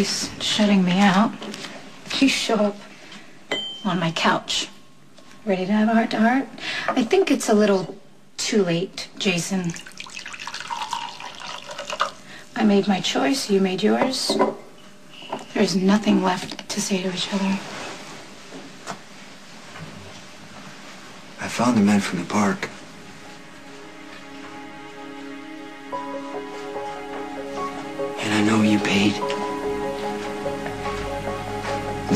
case, shutting me out. You show up on my couch, ready to have a heart to heart. I think it's a little too late, Jason. I made my choice, you made yours. There's nothing left to say to each other. I found the men from the park. And I know you paid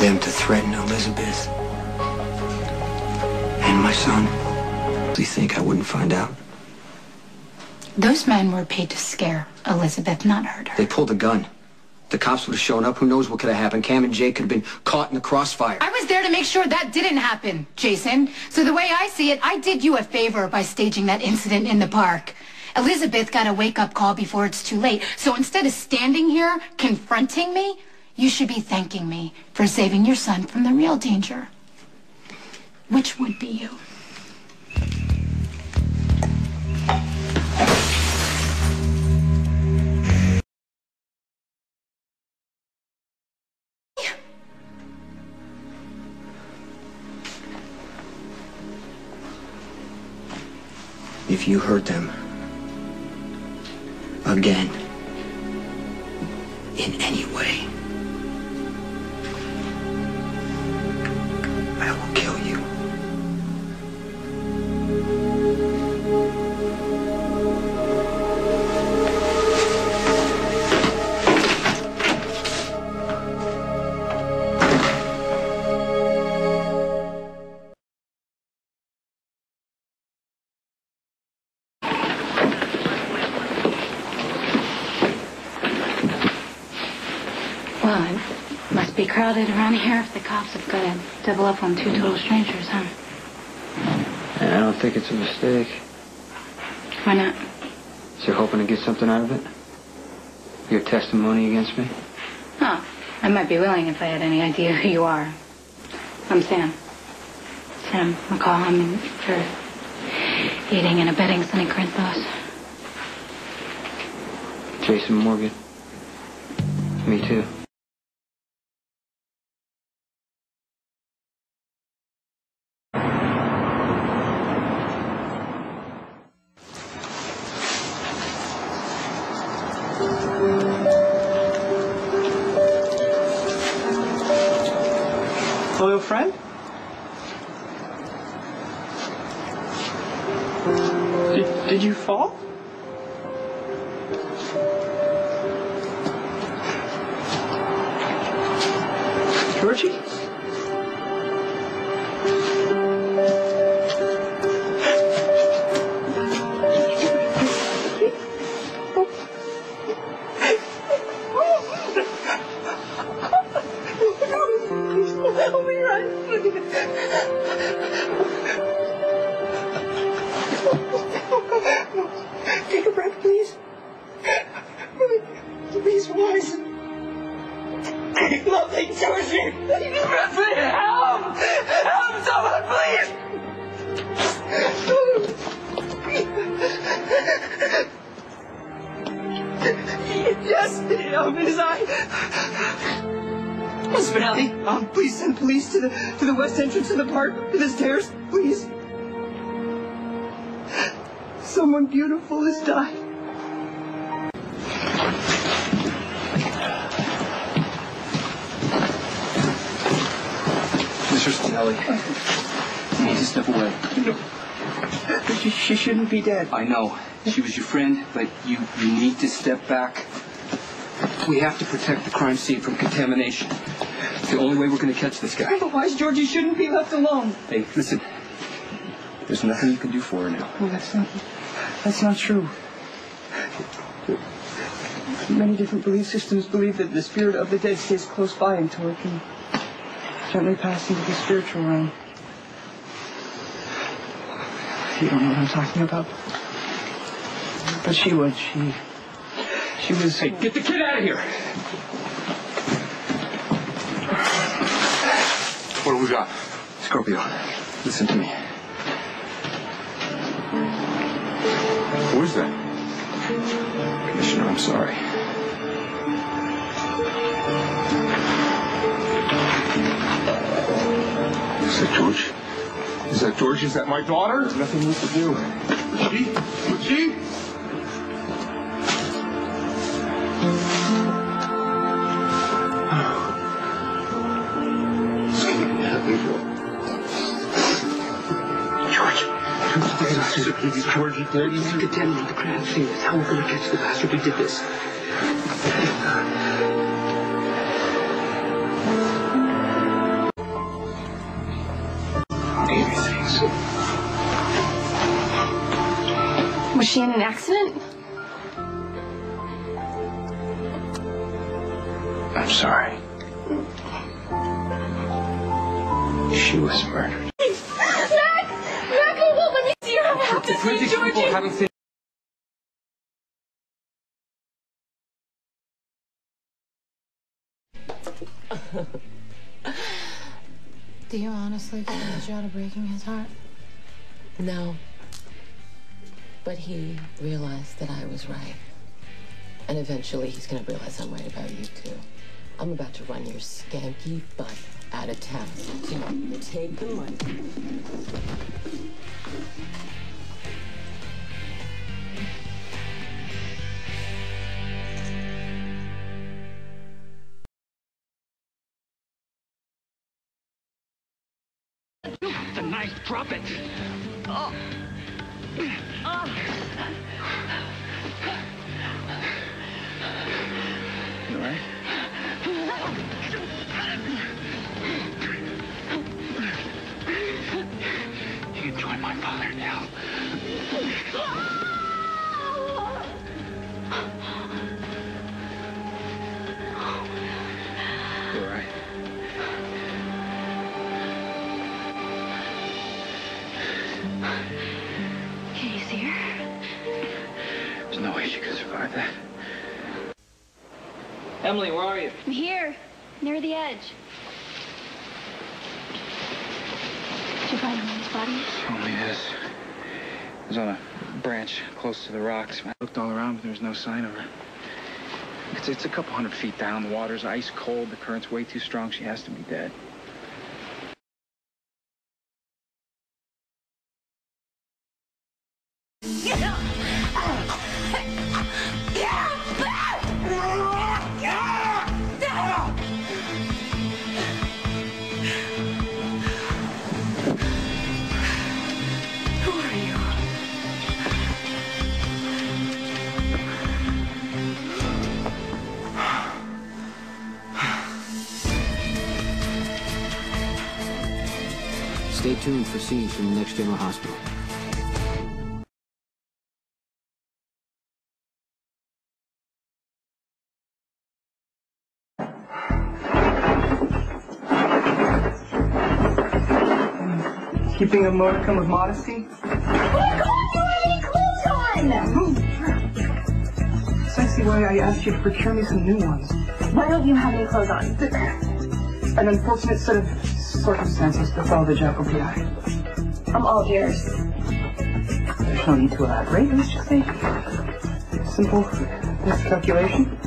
them to threaten Elizabeth and my son. Do you think I wouldn't find out? Those men were paid to scare Elizabeth, not hurt her. They pulled a gun. The cops would have shown up. Who knows what could have happened? Cam and Jake could have been caught in the crossfire. I was there to make sure that didn't happen, Jason. So the way I see it, I did you a favor by staging that incident in the park. Elizabeth got a wake-up call before it's too late. So instead of standing here confronting me, you should be thanking me for saving your son from the real danger. Which would be you. If you hurt them again in any way, must be crowded around here if the cops have got to double up on two total strangers, huh? I don't think it's a mistake. Why not? So you're hoping to get something out of it? Your testimony against me? Oh, I might be willing if I had any idea who you are. I'm Sam. Sam McCall. I'm in for aiding and abetting Sonny Corinthos. Jason Morgan. Me too. Loyal friend? Did, did you fall? Georgie? Take a breath, please. Please rise. Nothing, Georgie. Help! Help someone, please! Yes, um, it is I. Miss Finale, um, please send police to the to the west entrance of the park, to the stairs, please. Someone beautiful has died. Mr. Spinelli, you need to step away. She, she shouldn't be dead. I know. She was your friend, but you, you need to step back. We have to protect the crime scene from contamination. It's the only way we're going to catch this guy. Otherwise, Georgie shouldn't be left alone. Hey, listen. There's nothing you can do for her now. Well, that's not that's not true. Many different belief systems believe that the spirit of the dead stays close by until it can gently pass into the spiritual realm. You don't know what I'm talking about. But she would. She she was saying, get the kid out of here. What do we got? Scorpio, listen to me. Who is that? Commissioner, I'm sorry. Is that George? Is that George? Is that my daughter? There's nothing we can do. She? She? George, George, George, you have to the scene. That's how we're going to catch the bastard who did this. Was she in an accident? I'm sorry. She was murdered. Haven't finished. Do you honestly think that you're out of breaking his heart? No. But he realized that I was right. And eventually he's gonna realize I'm right about you too. I'm about to run your skanky butt out of town. So take the money. Drop it. Oh. You all right? You can join my father now. You all right? Can you see her? There's no way she could survive that. Emily, where are you? I'm here, near the edge. Did you find Emily's body? Only this. It was on a branch close to the rocks. I looked all around, but there was no sign of her. It's, it's a couple hundred feet down. The water's ice cold. The current's way too strong. She has to be dead. Stay tuned for scenes from the next general hospital. Keeping a modicum of modesty? Clothes on! Precisely why I asked you to procure me some new ones. Why don't you have any clothes on? An unfortunate set of circumstances befell the Jackal PI. I'm all ears. There's no need to elaborate. Let's just say simple miscalculation.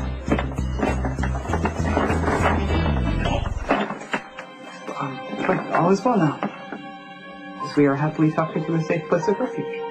Um, but all is well now. We are happily tucked into a safe place of refuge.